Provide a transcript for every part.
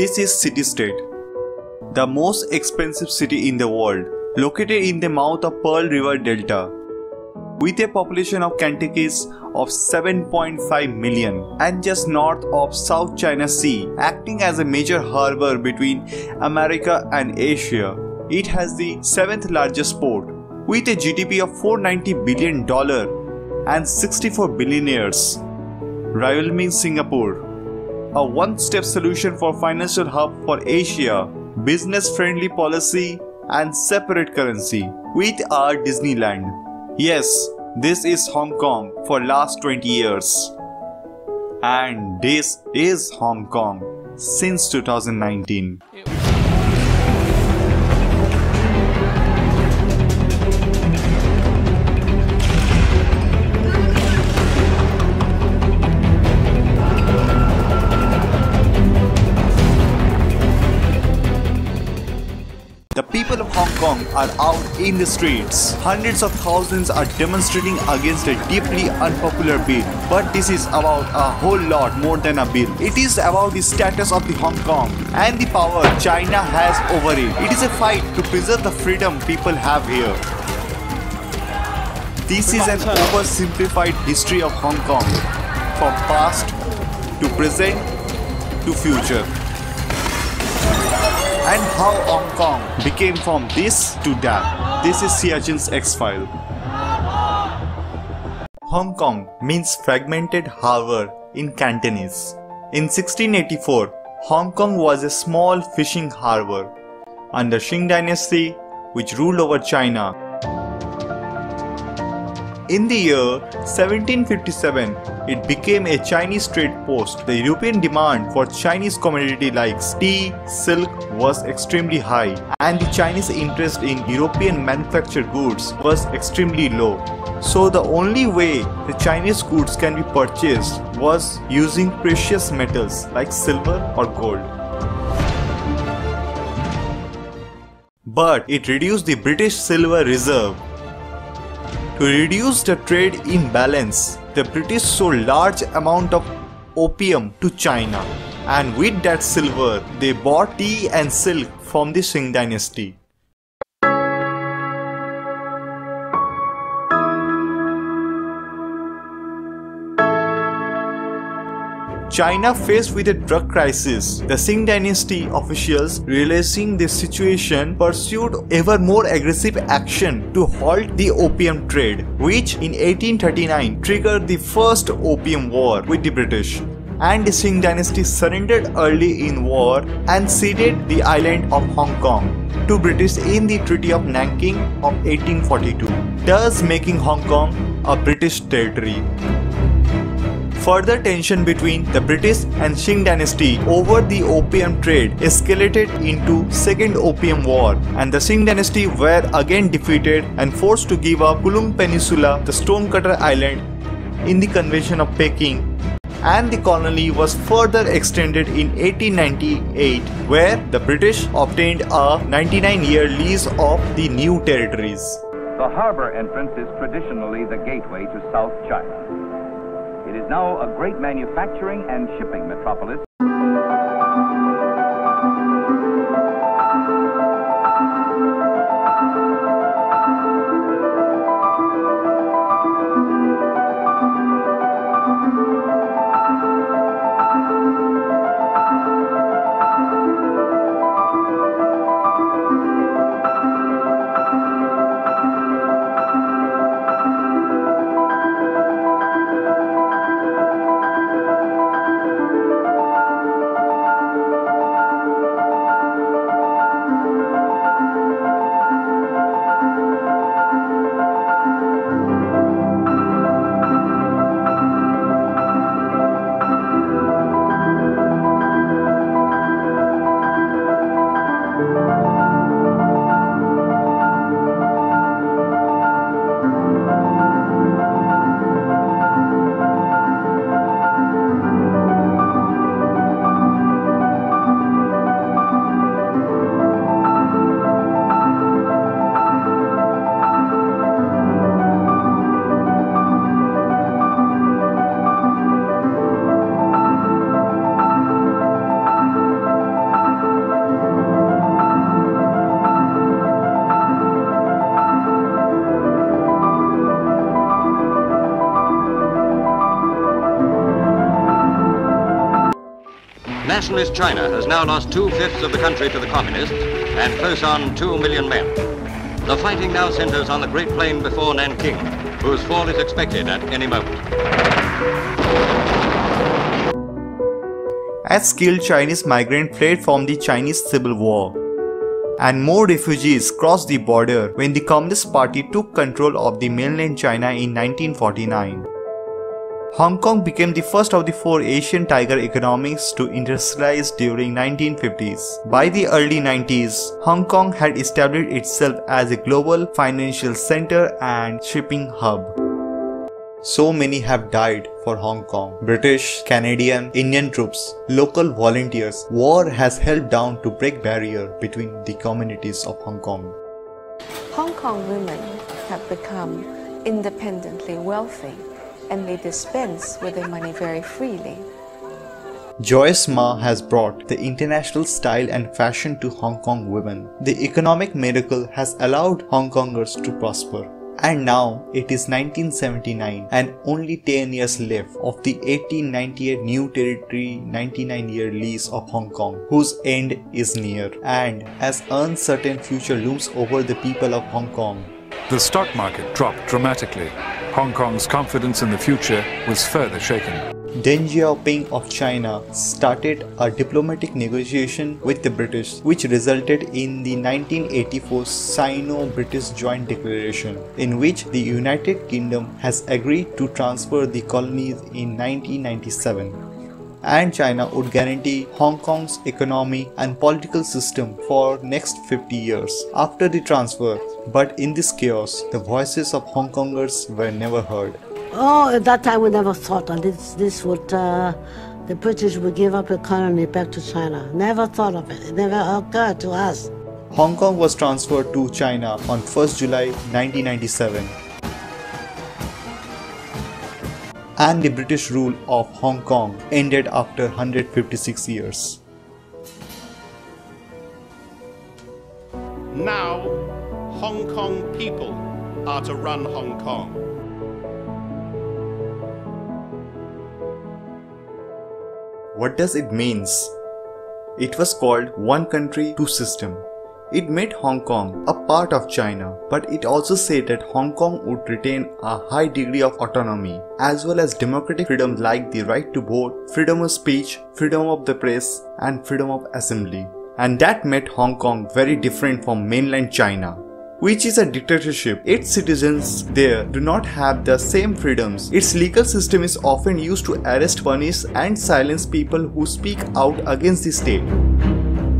This is city state, the most expensive city in the world, located in the mouth of Pearl River Delta. With a population of Kentucky's of 7.5 million and just north of South China Sea, acting as a major harbor between America and Asia, it has the seventh largest port with a GDP of 490 billion dollar and 64 billionaires, rivaling Singapore. A one-step solution for financial hub for Asia, business-friendly policy and separate currency with our Disneyland. Yes, this is Hong Kong for last 20 years. And this is Hong Kong since 2019. Kong are out in the streets. Hundreds of thousands are demonstrating against a deeply unpopular bill. But this is about a whole lot more than a bill. It is about the status of the Hong Kong and the power China has over it. It is a fight to preserve the freedom people have here. This is an oversimplified history of Hong Kong from past to present to future and how Hong Kong became from this to that. This is Siachen's X-File. Hong Kong means fragmented harbor in Cantonese. In 1684, Hong Kong was a small fishing harbor. Under Qing dynasty, which ruled over China, in the year 1757, it became a Chinese trade post. The European demand for Chinese commodity like tea, silk was extremely high and the Chinese interest in European manufactured goods was extremely low. So the only way the Chinese goods can be purchased was using precious metals like silver or gold. But it reduced the British silver reserve to reduce the trade imbalance, the British sold large amount of opium to China and with that silver they bought tea and silk from the Qing dynasty. China faced with a drug crisis, the Qing dynasty officials realizing this situation pursued ever more aggressive action to halt the opium trade, which in 1839 triggered the first opium war with the British and the Qing dynasty surrendered early in war and ceded the island of Hong Kong to British in the Treaty of Nanking of 1842, thus making Hong Kong a British territory. Further tension between the British and Qing dynasty over the opium trade escalated into Second Opium War and the Qing dynasty were again defeated and forced to give up Kowloon Peninsula, the Stonecutter Island, in the Convention of Peking and the colony was further extended in 1898 where the British obtained a 99-year lease of the new territories. The harbor entrance is traditionally the gateway to South China. It is now a great manufacturing and shipping metropolis. Nationalist China has now lost two-fifths of the country to the communists and close on two million men. The fighting now centers on the Great Plain before Nanking, whose fall is expected at any moment. As skilled Chinese migrants fled from the Chinese Civil War, and more refugees crossed the border when the Communist Party took control of the mainland China in 1949. Hong Kong became the first of the four Asian tiger economies to industrialize during 1950s. By the early 90s, Hong Kong had established itself as a global financial center and shipping hub. So many have died for Hong Kong. British, Canadian, Indian troops, local volunteers. War has helped down to break barrier between the communities of Hong Kong. Hong Kong women have become independently wealthy and they dispense with their money very freely. Joyce Ma has brought the international style and fashion to Hong Kong women. The economic miracle has allowed Hong Kongers to prosper. And now it is 1979 and only 10 years left of the 1898 New Territory 99 year lease of Hong Kong, whose end is near. And as uncertain future looms over the people of Hong Kong, the stock market dropped dramatically. Hong Kong's confidence in the future was further shaken. Deng Xiaoping of China started a diplomatic negotiation with the British, which resulted in the 1984 Sino-British Joint Declaration, in which the United Kingdom has agreed to transfer the colonies in 1997 and China would guarantee Hong Kong's economy and political system for next 50 years after the transfer. But in this chaos, the voices of Hong Kongers were never heard. Oh, at that time we never thought that this, this would, uh, the British would give up the colony back to China. Never thought of it. It never occurred to us. Hong Kong was transferred to China on 1st July 1997. And the British rule of Hong Kong ended after 156 years. Now, Hong Kong people are to run Hong Kong. What does it means? It was called one country, two system. It made Hong Kong a part of China, but it also said that Hong Kong would retain a high degree of autonomy, as well as democratic freedom like the right to vote, freedom of speech, freedom of the press, and freedom of assembly. And that made Hong Kong very different from mainland China which is a dictatorship. Its citizens there do not have the same freedoms. Its legal system is often used to arrest, punish, and silence people who speak out against the state.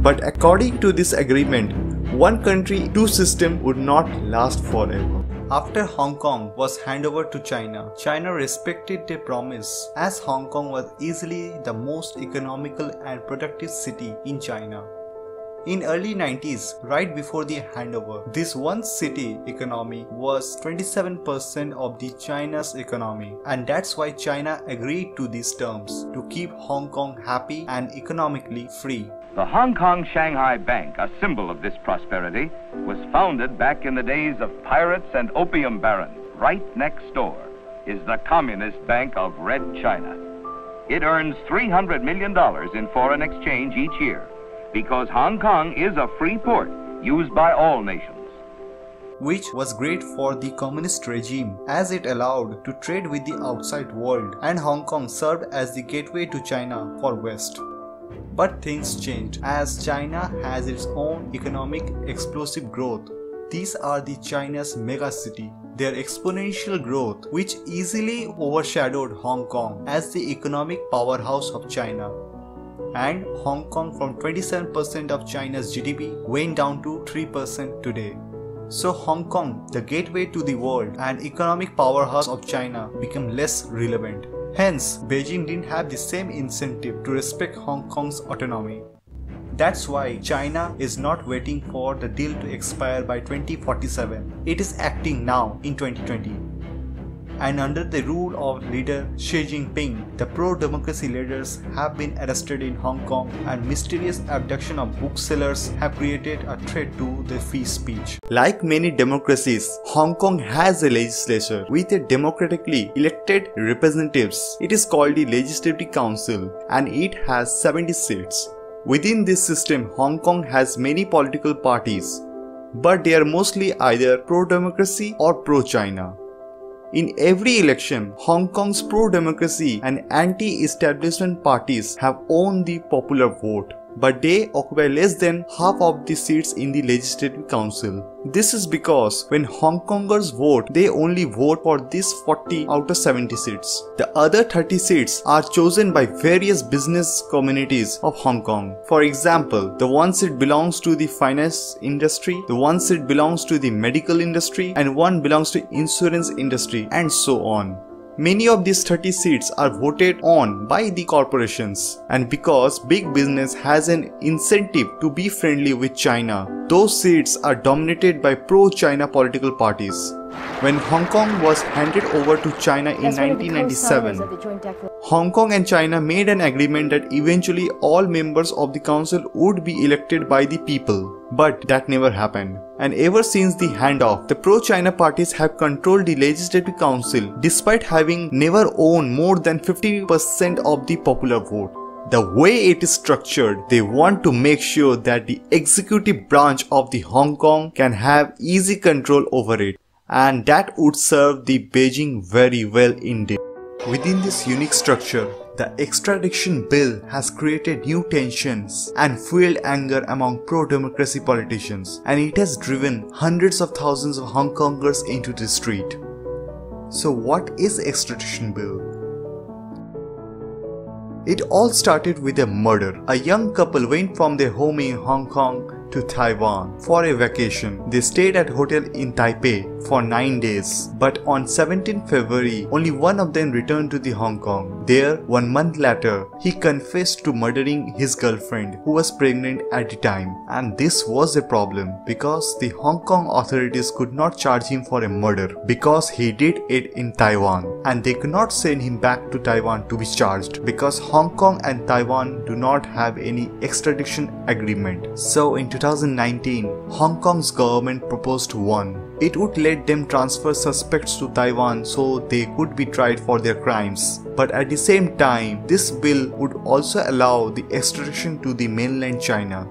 But according to this agreement, one country, two system would not last forever. After Hong Kong was handed over to China, China respected their promise as Hong Kong was easily the most economical and productive city in China. In early 90s, right before the handover, this one city economy was 27% of the China's economy and that's why China agreed to these terms to keep Hong Kong happy and economically free. The Hong Kong Shanghai Bank, a symbol of this prosperity, was founded back in the days of pirates and opium barons. Right next door is the Communist Bank of Red China. It earns $300 million in foreign exchange each year because Hong Kong is a free port used by all nations which was great for the communist regime as it allowed to trade with the outside world and Hong Kong served as the gateway to China for West. But things changed as China has its own economic explosive growth. These are the China's mega city. Their exponential growth, which easily overshadowed Hong Kong as the economic powerhouse of China. And Hong Kong from 27% of China's GDP went down to 3% today. So Hong Kong, the gateway to the world and economic powerhouse of China, became less relevant. Hence, Beijing didn't have the same incentive to respect Hong Kong's autonomy. That's why China is not waiting for the deal to expire by 2047. It is acting now in 2020. And under the rule of leader Xi Jinping, the pro-democracy leaders have been arrested in Hong Kong and mysterious abduction of booksellers have created a threat to the free speech. Like many democracies, Hong Kong has a legislature with a democratically elected representatives. It is called the Legislative Council and it has 70 seats. Within this system, Hong Kong has many political parties, but they are mostly either pro-democracy or pro-China. In every election, Hong Kong's pro-democracy and anti-establishment parties have won the popular vote but they occupy less than half of the seats in the Legislative Council. This is because when Hong Kongers vote, they only vote for these 40 out of 70 seats. The other 30 seats are chosen by various business communities of Hong Kong. For example, the one seat belongs to the finance industry, the one seat belongs to the medical industry, and one belongs to insurance industry, and so on. Many of these 30 seats are voted on by the corporations and because big business has an incentive to be friendly with China, those seats are dominated by pro-China political parties. When Hong Kong was handed over to China in 1997, Hong Kong and China made an agreement that eventually all members of the council would be elected by the people. But that never happened. And ever since the handoff, the pro-China parties have controlled the Legislative Council despite having never owned more than 50% of the popular vote. The way it is structured, they want to make sure that the executive branch of the Hong Kong can have easy control over it and that would serve the Beijing very well indeed. Within this unique structure, the extradition bill has created new tensions and fueled anger among pro-democracy politicians and it has driven hundreds of thousands of Hong Kongers into the street. So what is extradition bill? It all started with a murder. A young couple went from their home in Hong Kong to Taiwan for a vacation. They stayed at hotel in Taipei for 9 days. But on 17 February, only one of them returned to the Hong Kong. There, one month later, he confessed to murdering his girlfriend who was pregnant at the time. And this was a problem because the Hong Kong authorities could not charge him for a murder because he did it in Taiwan. And they could not send him back to Taiwan to be charged because Hong Kong and Taiwan do not have any extradition agreement. So in 2019, Hong Kong's government proposed one. It would let them transfer suspects to Taiwan so they could be tried for their crimes. But at the same time, this bill would also allow the extradition to the mainland China.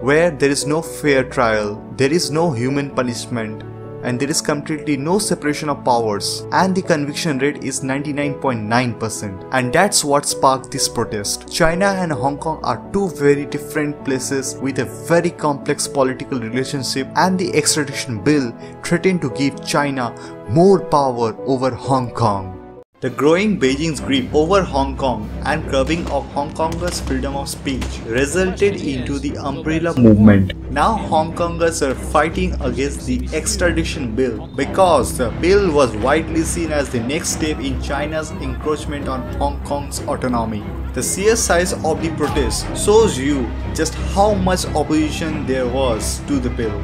Where there is no fair trial, there is no human punishment, and there is completely no separation of powers and the conviction rate is 99.9% and that's what sparked this protest. China and Hong Kong are two very different places with a very complex political relationship and the extradition bill threatened to give China more power over Hong Kong. The growing Beijing's grip over Hong Kong and curbing of Hong Kongers' freedom of speech resulted into the umbrella movement. Now Hong Kongers are fighting against the extradition bill because the bill was widely seen as the next step in China's encroachment on Hong Kong's autonomy. The sheer size of the protest shows you just how much opposition there was to the bill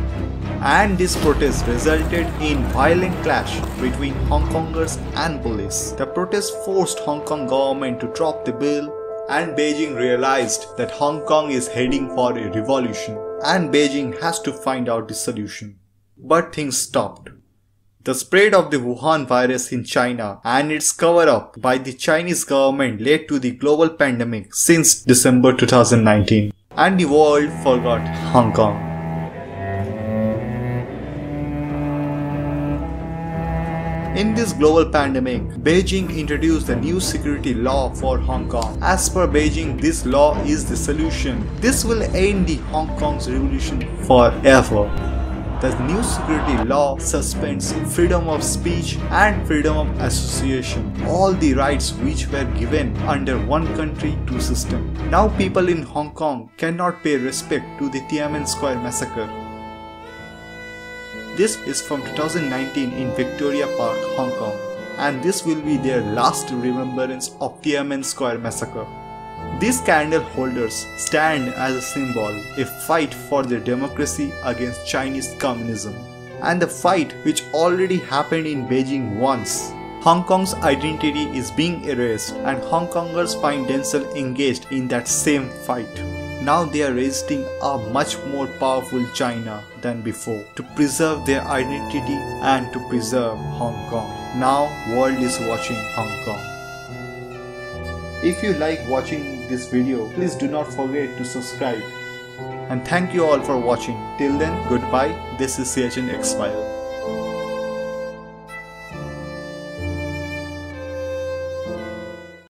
and this protest resulted in violent clash between Hong Kongers and police. The protest forced Hong Kong government to drop the bill and Beijing realized that Hong Kong is heading for a revolution and Beijing has to find out the solution. But things stopped. The spread of the Wuhan virus in China and its cover up by the Chinese government led to the global pandemic since December 2019 and the world forgot Hong Kong. In this global pandemic, Beijing introduced a new security law for Hong Kong. As per Beijing, this law is the solution. This will end the Hong Kong's revolution forever. The new security law suspends freedom of speech and freedom of association, all the rights which were given under one country, two system. Now people in Hong Kong cannot pay respect to the Tiananmen Square massacre. This is from 2019 in Victoria Park, Hong Kong, and this will be their last remembrance of the Tiananmen Square massacre. These candle holders stand as a symbol, a fight for their democracy against Chinese communism. And the fight which already happened in Beijing once Hong Kong's identity is being erased and Hong Kongers find themselves engaged in that same fight. Now they are resisting a much more powerful China than before to preserve their identity and to preserve Hong Kong. Now world is watching Hong Kong. If you like watching this video, please do not forget to subscribe. And thank you all for watching. Till then, goodbye. This is Siachen X-File.